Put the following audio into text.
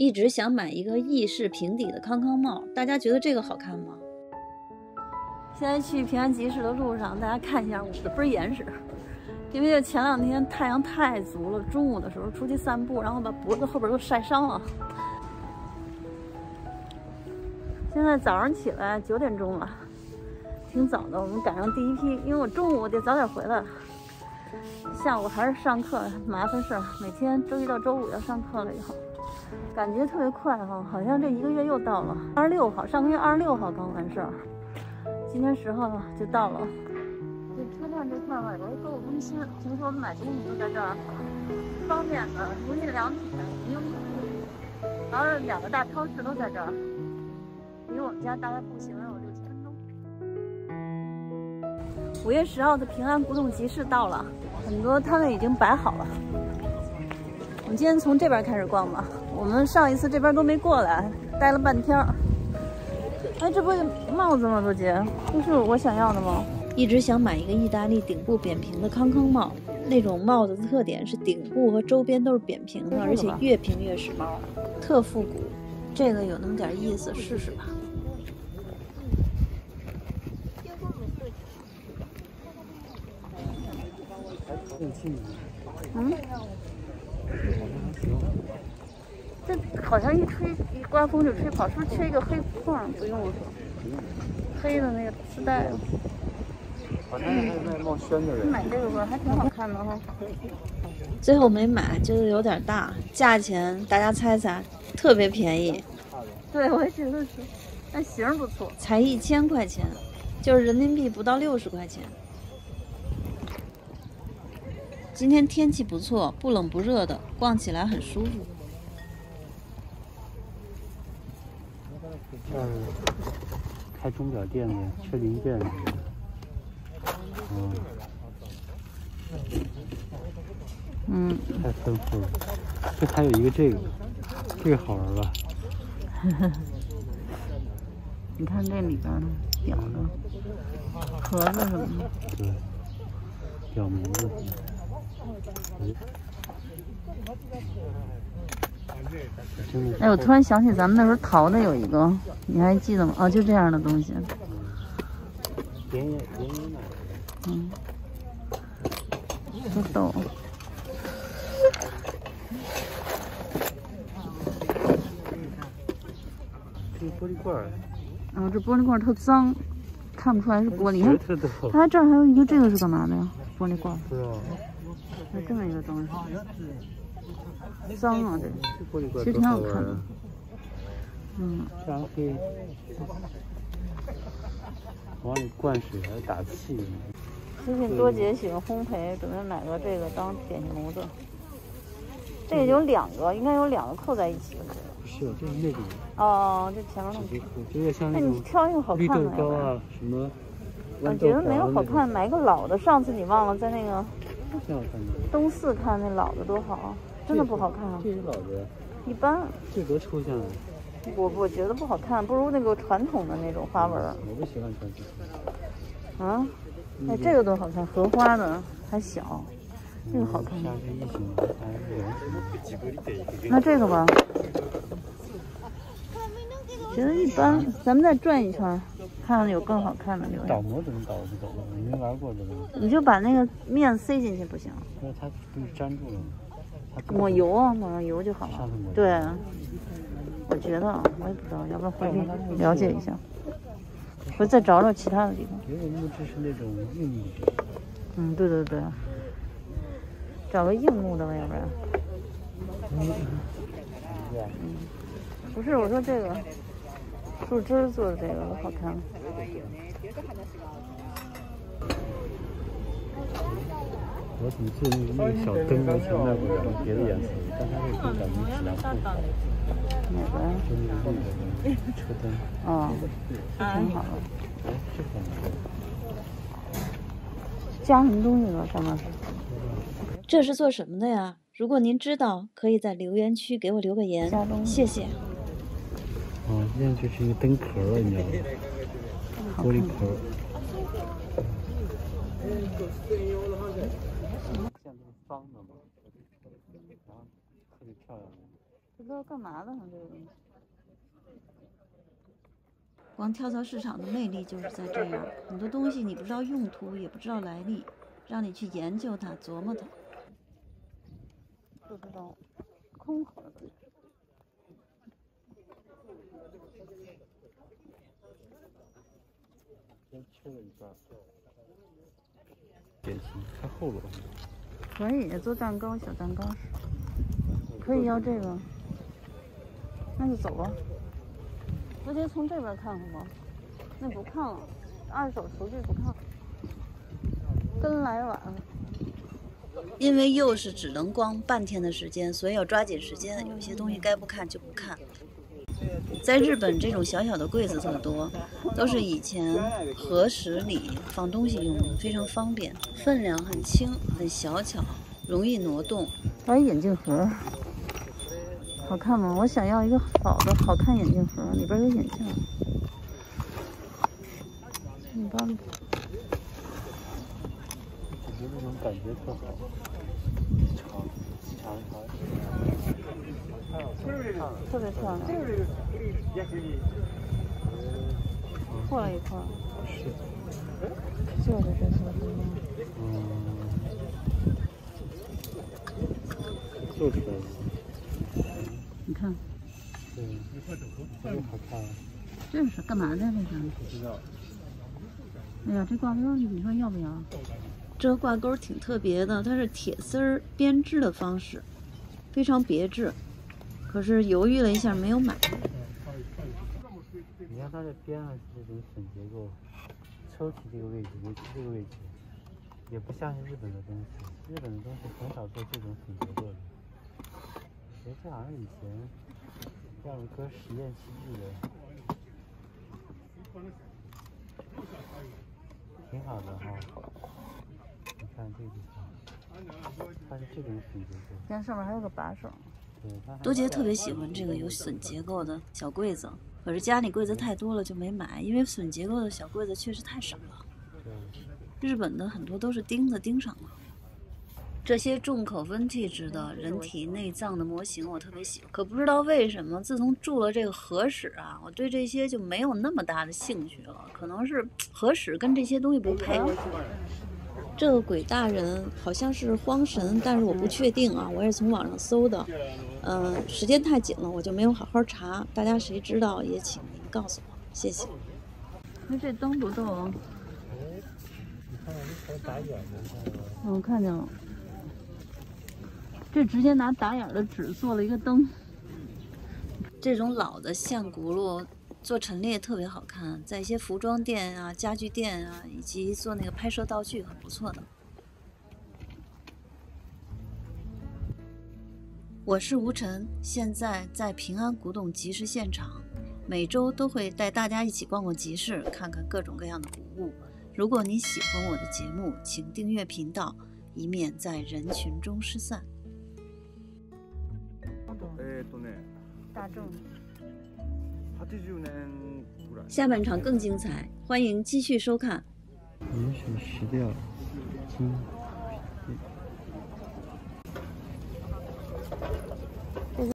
一直想买一个意式平底的康康帽，大家觉得这个好看吗？现在去平安集市的路上，大家看一下捂得倍儿严实，因为前两天太阳太足了，中午的时候出去散步，然后把脖子后边都晒伤了。现在早上起来九点钟了，挺早的，我们赶上第一批，因为我中午得早点回来，下午还是上课，麻烦事儿，每天周一到周五要上课了以后。感觉特别快哈，好像这一个月又到了。二十六号，上个月二十六号刚完事儿，今天十号就到了。这车站这块儿有个购物中心，平时我们买东西都在这儿，方便的，无印良品、优衣库，然后两个大超市都在这儿，离我们家大概步行有六七分钟。五月十号的平安古董集市到了，很多摊位已经摆好了。我们今天从这边开始逛吧。我们上一次这边都没过来，待了半天。哎，这不帽子吗，多姐？这是我想要的吗？一直想买一个意大利顶部扁平的康康帽，那种帽子的特点是顶部和周边都是扁平的，而且越平越时髦，特复古。这个有那么点意思，试试吧。嗯。这好像一吹一刮风就吹跑，是不是缺一个黑框？不用了，黑的那个丝带。好像还有卖冒轩的人。买这个吧，还挺好看的哈。最后没买，就是有点大，价钱大家猜猜？特别便宜。对，我也觉得是，但型不错，才一千块钱，就是人民币不到六十块钱。今天天气不错，不冷不热的，逛起来很舒服。这儿开钟表店的，缺零件的。嗯。嗯。太丰富了。这还有一个这个，这个好玩吧？你看这里边的表的盒子什么的。对。表名字。哎，我突然想起咱们那时候淘的有一个，你还记得吗？哦，就这样的东西。嗯。多逗。这玻璃罐儿。嗯，这玻璃罐儿特脏，看不出来是玻璃。你看，它这儿还有一个，这个是干嘛的呀？玻璃罐。不知道。有这么一个东西。脏啊，这其实挺好看的。嗯。这样可以往里灌水还是打气？最近多姐喜欢烘焙，准备买个这个当点心炉子。这个有两个，应该有两个扣在一起的。不是，这是那个。哦，这前面那个。我觉得像那种。你挑一个好看的。绿豆糕啊，什么？我觉得没有好看，买一个老的。上次你忘了在那个。东四看那老的多好。真的不好看啊！这是老的，一般。这多抽象啊！我我觉得不好看，不如那个传统的那种花纹。我不喜欢传统。啊？哎，这个多好看，荷花的，还小，这个好看。那这个吧，觉得一般。咱们再转一圈，看看有更好看的？倒模怎么倒不懂？你没玩过这个？你就把那个面塞进去不行？那它不是粘住了吗？抹油啊，抹上油就好了。对，我觉得啊，我也不知道，要不然回去了解一下，回再找找其他的地方。别的木质是那种硬木。嗯，对对对，找个硬木的吧，要不然。嗯。不是，我说这个树枝做的这个多好看。我怎么记得那个那个小灯以前卖过，然后别的颜色，但它那个灯感觉质量不好。哪个？就那个绿的车灯。哦，这挺好的。哎，这很好。加什么东西了？上面是？这是做什么的呀？如果您知道，可以在留言区给我留个言，谢谢。哦，这样就是一个灯壳了，你知道吗？玻璃壳。现在都是脏的嘛，然后特别漂亮。不知道干嘛的，这个东西。光跳蚤市场的魅力就是在这样，很多东西你不知道用途，也不知道来历，让你去研究它、琢磨它。不知道，空盒子。先切了一半。点心太厚了。可以做蛋糕，小蛋糕可以要这个，那就走吧。直接从这边看好吗？那不看了，二手厨具不看了。跟来晚了，因为又是只能光半天的时间，所以要抓紧时间。有些东西该不看就不看。在日本，这种小小的柜子特多，都是以前和食里放东西用的，非常方便，分量很轻，很小巧，容易挪动。还有眼镜盒，好看吗？我想要一个好的、好看眼镜盒，里边有眼镜。你帮。我觉得那种感觉特好，长长长，特别漂亮。破了一块，是，就是这些嗯，做出来的。你看，对，这个好看。这是干嘛的？这是？不知道。哎呀，这挂钩你说要不要？这个挂钩挺特别的，它是铁丝编织的方式，非常别致。可是犹豫了一下，没有买。你看它的边上是这种榫结构，抽屉这个位置，尤其这个位置，也不像是日本的东西。日本的东西很少做这种榫结构的。哎，这好像以前要搁实验器具的，挺好的哈。你看这个，它是这种榫结构。看上面还有个把手。多杰特别喜欢这个有榫结构的小柜子。可是家里柜子太多了，就没买，因为榫结构的小柜子确实太少了。日本的很多都是钉子钉上的。这些重口 vintage 的人体内脏的模型我特别喜欢，可不知道为什么，自从住了这个和室啊，我对这些就没有那么大的兴趣了。可能是和室跟这些东西不配。这个鬼大人好像是荒神，但是我不确定啊，我也是从网上搜的。嗯，时间太紧了，我就没有好好查。大家谁知道也请您告诉我，谢谢。那这灯不动。哎，你看到这打眼的，嗯，看见了。这直接拿打眼的纸做了一个灯。这种老的线轱辘做陈列特别好看，在一些服装店啊、家具店啊，以及做那个拍摄道具很不错的。我是吴晨，现在在平安古董集市现场，每周都会带大家一起逛逛集市，看看各种各样的古物。如果你喜欢我的节目，请订阅频道，以免在人群中失散。大众。下半场更精彩，欢迎继续收看。